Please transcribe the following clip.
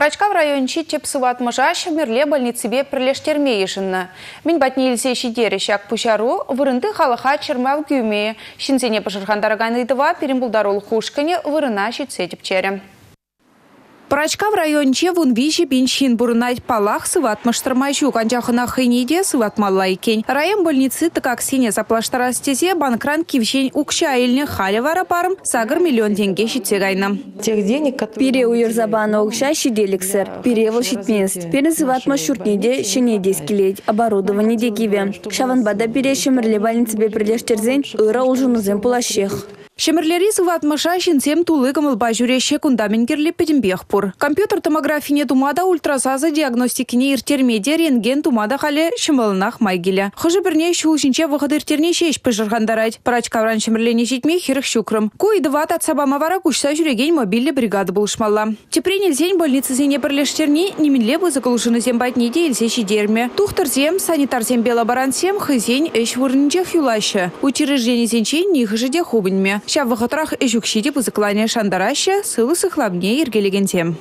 Парачка в райончи тепсыват мажа шамерле больницебе прилештерме ешінні. Мен батне елсе пушару, вырынды халыха чермау күйме. Шинзене пашырхандараган идыва перембулдарул хушкане вырына шитсе. Прачка в районче вун виші беншин бурнайт палах сыватмаштырмайшу канчахына хыйниде сыватмалла екен. Район больницы тыкаксене заплаштара стезе банкран кившен укша еліне халі вара парым сагыр миллион тенге шитсе гайны. Тех денег, которые... Пере уерзабана укша шиделиксер, перевыл шитмест. Пере сыватма шуртнеде шенеде скелеть, оборудование дегиве. Шаванбада пере шемерле больницы бе прилештерзен, ыра улжунузен пулащех. Шемерлери сыватмаша шинсем тулы кымылба жүреше кундамен керлеп педімбех пур. Компьютер томографине тумада ультразазы диагностикине иртермеде рентген тумада хале шымылынах майгеле. Хыжы бірне шулшинче вғыд иртерне шеш пыжырғандарайд. Прач кавран шемерлене жетме шукрым. Куй дыват от сабама вара кушса жүреген мобильный бригады булышмалла. Тепрен элсен больницы зене бірлештерне немінле вызыкылышыны зембатнеде элсе шидерме. Тухтырзем, санитарзем белобарансем хызен эш вырнчех юлашы. Учреждение зенчен нихыжыде хубынме. Шавы ғытрах жүкшеде бұзықлане шандараща сылы сықлабне ергелеген тем.